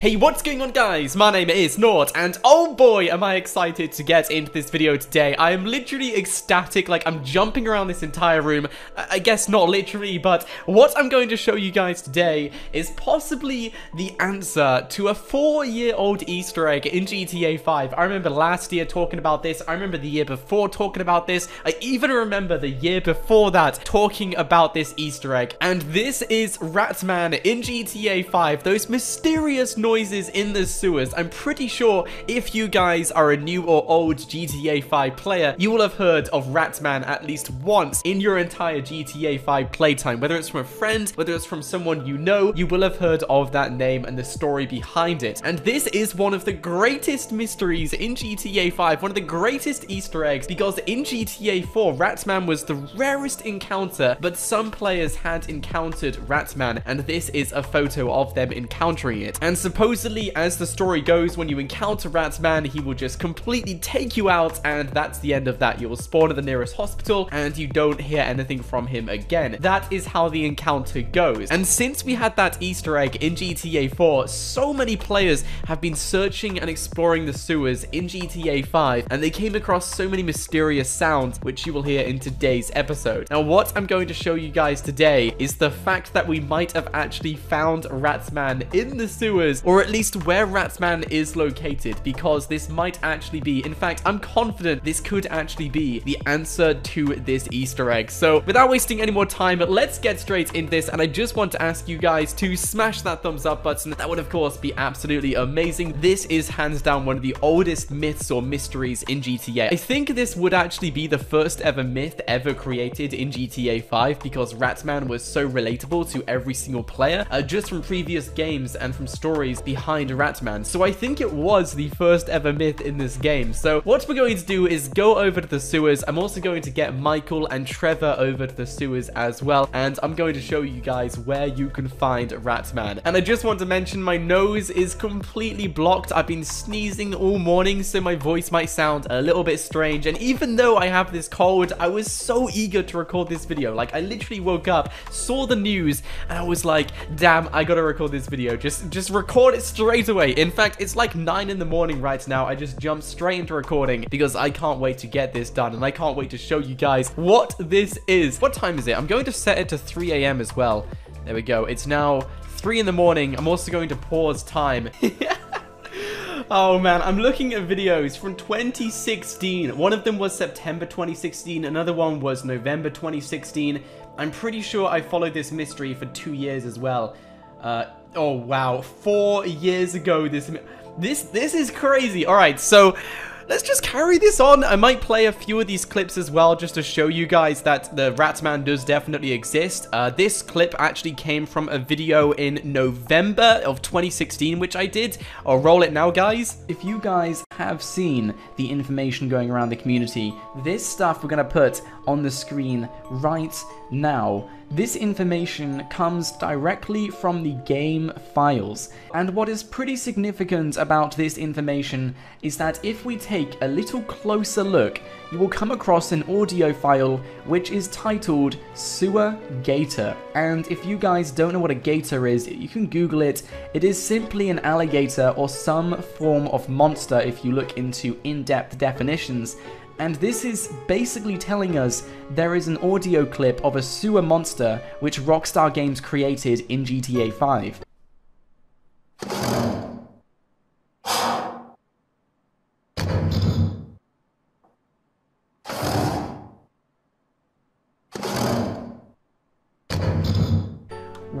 Hey, what's going on guys? My name is Nort, and oh boy am I excited to get into this video today. I am literally ecstatic, like I'm jumping around this entire room. I guess not literally, but what I'm going to show you guys today is possibly the answer to a four-year-old Easter egg in GTA 5. I remember last year talking about this, I remember the year before talking about this, I even remember the year before that talking about this Easter egg. And this is Ratman in GTA 5, those mysterious noises in the sewers. I'm pretty sure if you guys are a new or old GTA 5 player, you will have heard of Ratman at least once in your entire GTA 5 playtime. Whether it's from a friend, whether it's from someone you know, you will have heard of that name and the story behind it. And this is one of the greatest mysteries in GTA 5, one of the greatest Easter eggs, because in GTA 4, Ratman was the rarest encounter, but some players had encountered Ratman, and this is a photo of them encountering it. And supposedly, as the story goes, when you encounter Ratman, he will just completely take you out, and that's the end of that. You will spawn at the nearest hospital, and you don't hear anything from him again. That is how the encounter goes. And since we had that Easter egg in GTA 4, so many players have been searching and exploring the sewers in GTA 5, and they came across so many mysterious sounds, which you will hear in today's episode. Now, what I'm going to show you guys today is the fact that we might have actually found Ratman in the sewers, or at least where Ratman is located, because this might actually be, in fact, I'm confident this could actually be the answer to this Easter egg. So without wasting any more time, let's get straight into this, and I just want to ask you guys to smash that thumbs up button. That would, of course, be absolutely amazing. This is hands down one of the oldest myths or mysteries in GTA. I think this would actually be the first ever myth ever created in GTA 5 because Ratman was so relatable to every single player, uh, just from previous games and from stories behind Ratman. So I think it was the first ever myth in this game. So what we're going to do is go over to the sewers. I'm also going to get Michael and Trevor over to the sewers as well. And I'm going to show you guys where you can find Ratman. And I just want to mention my nose is completely blocked. I've been sneezing all morning, so my voice might sound a little bit strange. And even though I have this cold, I was so eager to record this video. Like I literally woke up, saw the news, and I was like, damn, I gotta record this video. Just, just record it straight away. In fact, it's like 9 in the morning right now. I just jumped straight into recording because I can't wait to get this done. And I can't wait to show you guys what this is. What time is it? I'm going to set it to 3 a.m. as well. There we go. It's now 3 in the morning. I'm also going to pause time. Oh man, I'm looking at videos from 2016. One of them was September 2016, another one was November 2016. I'm pretty sure I followed this mystery for two years as well. Uh, oh wow, four years ago this... This, this is crazy. All right, so let's just carry this on. I might play a few of these clips as well just to show you guys that the Ratman does definitely exist. Uh, this clip actually came from a video in November of 2016, which I did. I'll roll it now, guys. If you guys have seen the information going around the community, this stuff we're going to put on the screen right now. This information comes directly from the game files, and what is pretty significant about this information is that if we take a little closer look, you will come across an audio file which is titled Sewer Gator. And if you guys don't know what a gator is, you can Google it. It is simply an alligator or some form of monster if you look into in-depth definitions and this is basically telling us there is an audio clip of a sewer monster which Rockstar Games created in GTA 5.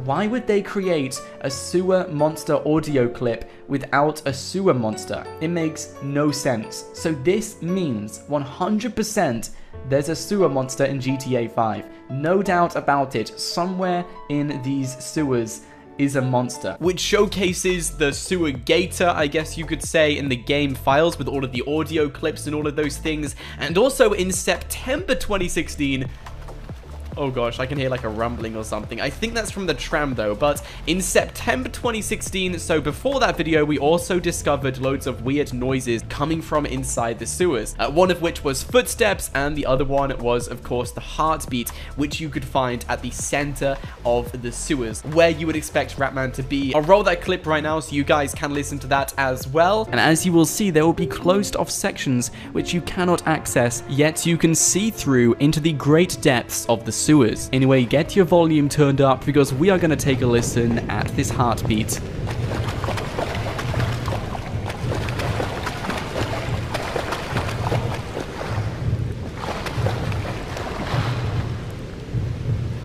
Why would they create a sewer monster audio clip without a sewer monster? It makes no sense. So this means 100% there's a sewer monster in GTA 5. No doubt about it, somewhere in these sewers is a monster, which showcases the sewer gator, I guess you could say, in the game files with all of the audio clips and all of those things. And also in September 2016, Oh gosh, I can hear like a rumbling or something. I think that's from the tram though, but in September 2016, so before that video, we also discovered loads of weird noises coming from inside the sewers. Uh, one of which was footsteps, and the other one was, of course, the heartbeat, which you could find at the center of the sewers, where you would expect Ratman to be. I'll roll that clip right now so you guys can listen to that as well. And as you will see, there will be closed off sections which you cannot access, yet you can see through into the great depths of the sewers. Anyway, get your volume turned up because we are going to take a listen at this heartbeat.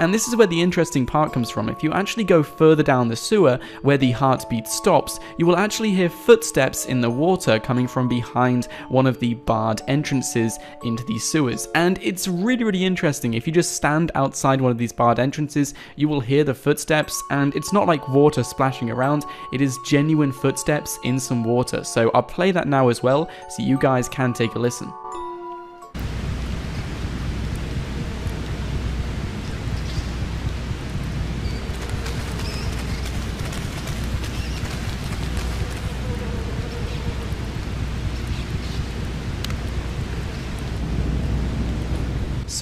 And this is where the interesting part comes from. If you actually go further down the sewer, where the heartbeat stops, you will actually hear footsteps in the water coming from behind one of the barred entrances into these sewers. And it's really, really interesting. If you just stand outside one of these barred entrances, you will hear the footsteps, and it's not like water splashing around, it is genuine footsteps in some water. So I'll play that now as well, so you guys can take a listen.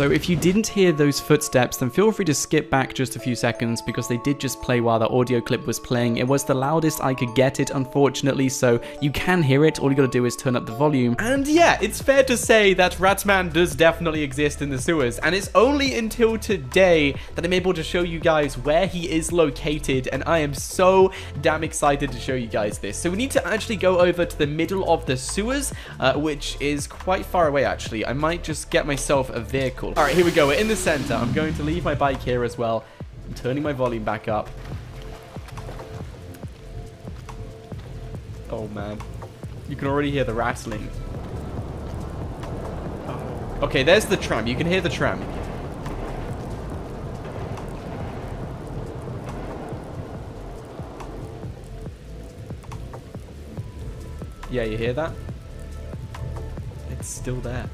So if you didn't hear those footsteps, then feel free to skip back just a few seconds because they did just play while the audio clip was playing. It was the loudest I could get it, unfortunately, so you can hear it. All you gotta do is turn up the volume. And yeah, it's fair to say that Ratman does definitely exist in the sewers, and it's only until today that I'm able to show you guys where he is located, and I am so damn excited to show you guys this. So we need to actually go over to the middle of the sewers, uh, which is quite far away, actually. I might just get myself a vehicle. All right, here we go. We're in the center. I'm going to leave my bike here as well. I'm turning my volume back up. Oh, man. You can already hear the rattling. Okay, there's the tram. You can hear the tram. Yeah, you hear that? It's still there.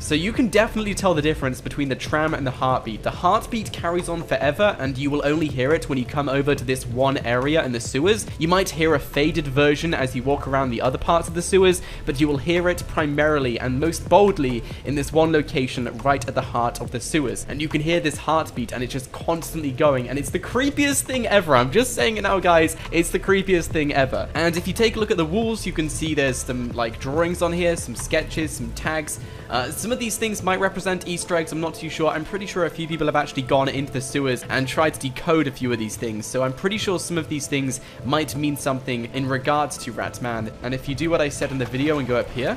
So you can definitely tell the difference between the tram and the heartbeat. The heartbeat carries on forever and you will only hear it when you come over to this one area in the sewers. You might hear a faded version as you walk around the other parts of the sewers, but you will hear it primarily and most boldly in this one location right at the heart of the sewers. And you can hear this heartbeat and it's just constantly going and it's the creepiest thing ever. I'm just saying it now guys, it's the creepiest thing ever. And if you take a look at the walls, you can see there's some like drawings on here, some sketches, some tags, uh, some of these things might represent Easter eggs, I'm not too sure. I'm pretty sure a few people have actually gone into the sewers and tried to decode a few of these things, so I'm pretty sure some of these things might mean something in regards to Ratman. And if you do what I said in the video and go up here,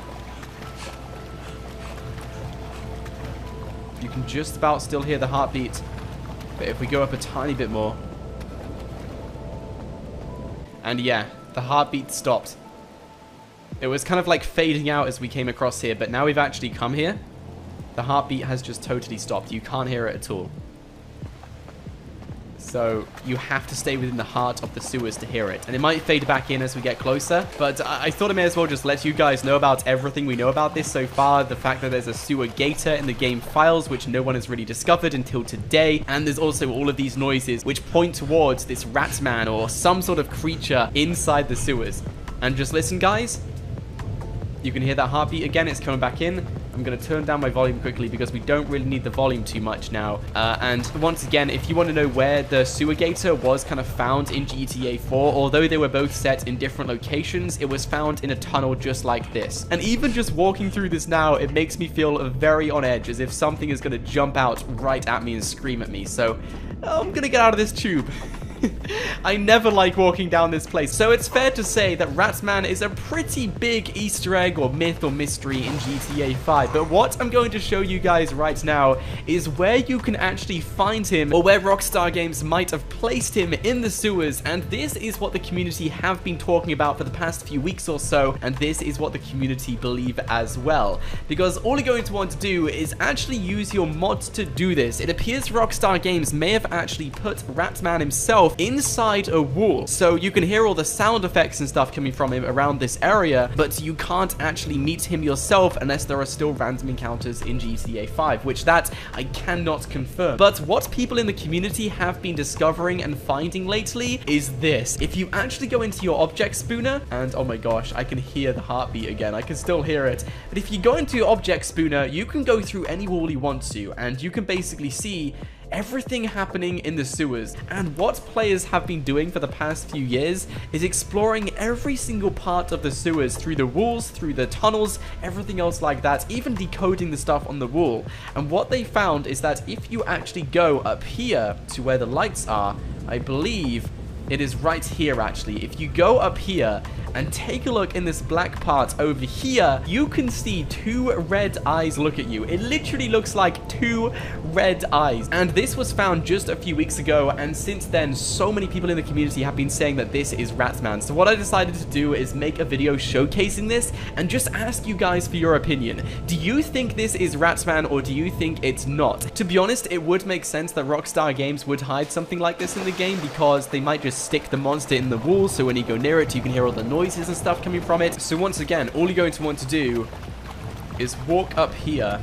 you can just about still hear the heartbeat. But if we go up a tiny bit more, and yeah, the heartbeat stopped. It was kind of like fading out as we came across here, but now we've actually come here. The heartbeat has just totally stopped. You can't hear it at all. So you have to stay within the heart of the sewers to hear it. And it might fade back in as we get closer. But I, I thought I may as well just let you guys know about everything we know about this so far. The fact that there's a sewer gator in the game files, which no one has really discovered until today. And there's also all of these noises which point towards this rat man or some sort of creature inside the sewers. And just listen, guys. You can hear that heartbeat again. It's coming back in. I'm going to turn down my volume quickly because we don't really need the volume too much now. Uh, and once again, if you want to know where the sewer gator was kind of found in GTA 4, although they were both set in different locations, it was found in a tunnel just like this. And even just walking through this now, it makes me feel very on edge, as if something is going to jump out right at me and scream at me. So I'm going to get out of this tube. I never like walking down this place. So it's fair to say that Ratman is a pretty big Easter egg or myth or mystery in GTA 5. But what I'm going to show you guys right now is where you can actually find him or where Rockstar Games might have placed him in the sewers. And this is what the community have been talking about for the past few weeks or so. And this is what the community believe as well. Because all you're going to want to do is actually use your mods to do this. It appears Rockstar Games may have actually put Ratman himself inside a wall. So you can hear all the sound effects and stuff coming from him around this area, but you can't actually meet him yourself unless there are still random encounters in GTA 5, which that I cannot confirm. But what people in the community have been discovering and finding lately is this. If you actually go into your object spooner, and oh my gosh, I can hear the heartbeat again. I can still hear it. But if you go into your object spooner, you can go through any wall you want to, and you can basically see everything happening in the sewers. And what players have been doing for the past few years is exploring every single part of the sewers through the walls, through the tunnels, everything else like that, even decoding the stuff on the wall. And what they found is that if you actually go up here to where the lights are, I believe it is right here actually. If you go up here and take a look in this black part over here, you can see two red eyes look at you. It literally looks like two red eyes. And this was found just a few weeks ago, and since then, so many people in the community have been saying that this is Ratman. So what I decided to do is make a video showcasing this and just ask you guys for your opinion. Do you think this is Ratman or do you think it's not? To be honest, it would make sense that Rockstar Games would hide something like this in the game because they might just stick the monster in the wall so when you go near it, you can hear all the noise noises and stuff coming from it. So once again, all you're going to want to do is walk up here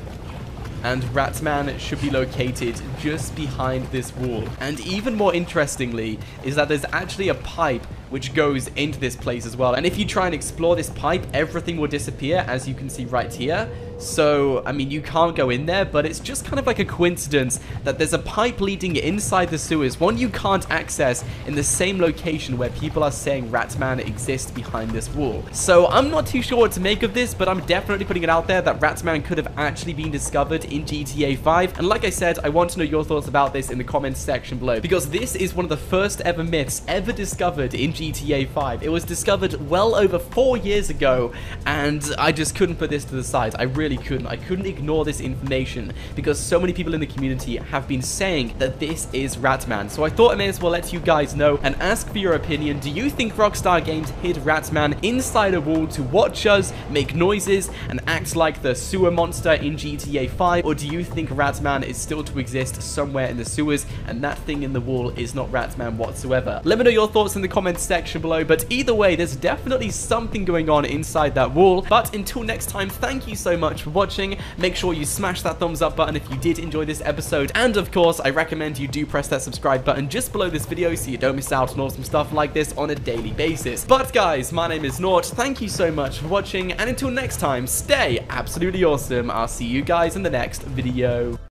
and Ratman should be located just behind this wall. And even more interestingly is that there's actually a pipe which goes into this place as well. And if you try and explore this pipe, everything will disappear as you can see right here. So, I mean, you can't go in there, but it's just kind of like a coincidence that there's a pipe leading inside the sewers, one you can't access in the same location where people are saying Ratman exists behind this wall. So, I'm not too sure what to make of this, but I'm definitely putting it out there that Ratman could have actually been discovered in GTA 5. And like I said, I want to know your thoughts about this in the comments section below, because this is one of the first ever myths ever discovered in GTA 5. It was discovered well over four years ago, and I just couldn't put this to the side. I really couldn't. I couldn't ignore this information because so many people in the community have been saying that this is Ratman. So I thought I may as well let you guys know and ask for your opinion. Do you think Rockstar Games hid Ratman inside a wall to watch us make noises and act like the sewer monster in GTA 5? Or do you think Ratman is still to exist somewhere in the sewers and that thing in the wall is not Ratman whatsoever? Let me know your thoughts in the comments section below, but either way, there's definitely something going on inside that wall. But until next time, thank you so much for watching. Make sure you smash that thumbs up button if you did enjoy this episode. And of course, I recommend you do press that subscribe button just below this video so you don't miss out on awesome stuff like this on a daily basis. But guys, my name is Nort. Thank you so much for watching. And until next time, stay absolutely awesome. I'll see you guys in the next video.